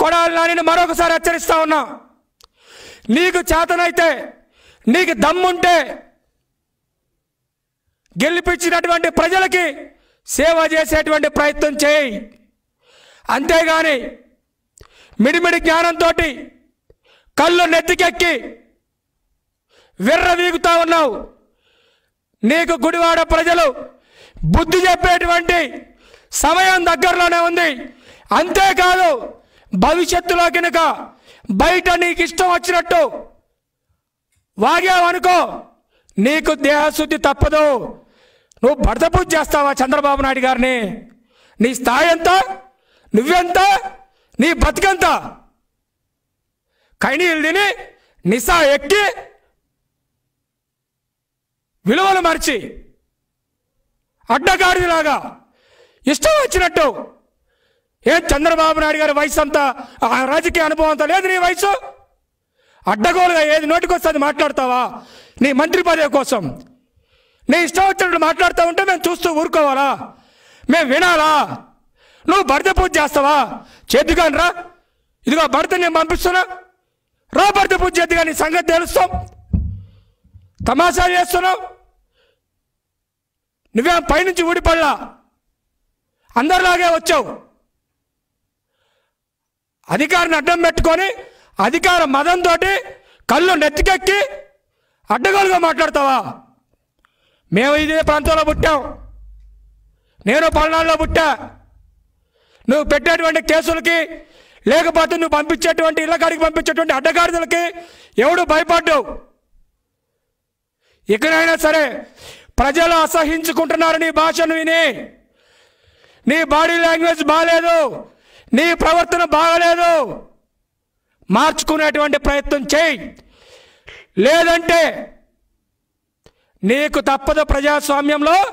కొడాలి నానిని మరొకసారి హెచ్చరిస్తా ఉన్నా. నీకు చేతనైతే నీకు దమ్ముంటే గెలిపించినటువంటి ప్రజలకి సేవ చేసేటువంటి ప్రయత్నం చేయి. అంతేగాని మిడిమిడి జ్ఞానంతో కళ్ళు నెత్తికెక్కి విర్రవీగుతా ఉన్నావు. నీకు గుడివాడ ప్రజలు బుద్ధి చెప్పేటువంటి సమయం దగ్గరలోనే ఉంది. అంతేకాదు భవిష్యత్తులో కనుక బయట నీకు ఇష్టం వచ్చినట్టు వాగావనుకో నీకు దేహశుద్ధి తప్పదు. నువ్వు భర్త పూజ చేస్తావా చంద్రబాబు నాయుడు గారిని? నీ స్థాయి ఎంత? నువ్వెంత? నీ బతికెంత? కైనీలు తిని నిసా ఎక్కి విలువలు మరిచి అడ్డగాడిలాగా ఇష్టం వచ్చినట్టు ఏ చంద్రబాబు నాయుడు గారి వయసు అంతా? ఆ రాజకీయ అనుభవం అంతా లేదు నీ వయసు? అడ్డగోలుగా ఏది నోటికొస్తుంది మాట్లాడతావా? నీ మంత్రి పదవి కోసం. నీ ఇష్టం వచ్చినట్టు మాట్లాడుతూ ఉంటే మేము చూస్తూ ఊరుకోవాలా? మేము వినాలా? నువ్వు భర్త పూజ చేస్తావా? చేద్దుగాని రా. ఇదిగో భర్త నేను పంపిస్తున్నా. రా భర్త పూజ చేద్దుగా నీ సంగతి తెలుస్తాం. తమాషా చేస్తున్నావు. నువ్వేం పైనుంచి ఊడిపడలా? అందరిలాగే వచ్చావు. అధికారిని అడ్డం పెట్టుకొని అధికార మదంతో కళ్ళు నెత్తికెక్కి అడ్డగోలుగా మాట్లాడతావా? మేము ఇదే ప్రాంతంలో పుట్టాం. నేను పల్నాడులో పుట్టా. నువ్వు పెట్టేటువంటి కేసులకి లేకపోతే నువ్వు పంపించేటువంటి ఇళ్ళ కాడికి పంపించేటువంటి అడ్డగాడిదలకి ఎవడు భయపడ్డావు? ఇకనైనా సరే ప్రజలు అసహించుకుంటున్నారు నీ భాషను విని. నీ బాడీ లాంగ్వేజ్ బాగాలేదు నీ ప్రవర్తన బాగలేదు. మార్చుకునేటువంటి ప్రయత్నం చేయి. లేదంటే నీకు తప్పదు ప్రజాస్వామ్యంలో.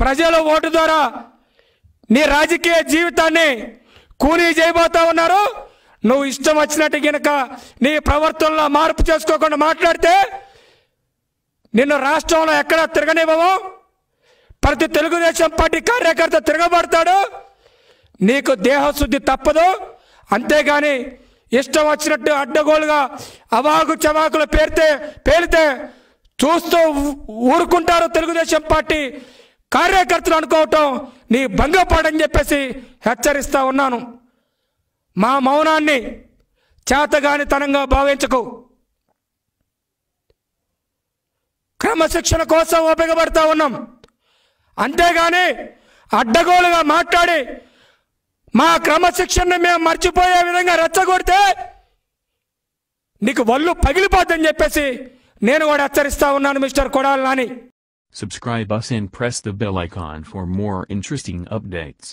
ప్రజల ఓటు ద్వారా నీ రాజకీయ జీవితాన్ని కూలీ చేయబోతా ఉన్నారు. నువ్వు ఇష్టం వచ్చినట్టు గనక నీ ప్రవర్తనలో మార్పు చేసుకోకుండా మాట్లాడితే నిన్ను రాష్ట్రంలో ఎక్కడా తిరగనివ్వవు. ప్రతి తెలుగుదేశం పార్టీ కార్యకర్త తిరగబడతాడు. నీకు దేహశుద్ధి తప్పదు. అంతేగాని ఇష్టం వచ్చినట్టు అడ్డగోలుగా అవాకు చవాకులు పేరితే పేలితే చూస్తూ ఊరుకుంటారు తెలుగుదేశం పార్టీ కార్యకర్తలు అనుకోవటం నీ భంగపాడని చెప్పేసి హెచ్చరిస్తూ ఉన్నాను. మా మౌనాన్ని చేతగాని తనంగా భావించకు. క్రమశిక్షణ కోసం ఉపయోగపడతా ఉన్నాం. అంతేగాని అడ్డగోలుగా మాట్లాడి మా క్రమశిక్షణను మేము మర్చిపోయే విధంగా రెచ్చగొడితే నీకు వల్లు పగిలిపోద్దని చెప్పేసి నేను కూడా హెచ్చరిస్తా ఉన్నాను మిస్టర్ కొడాలని subscribe Subscribe us and press the bell icon for more interesting updates.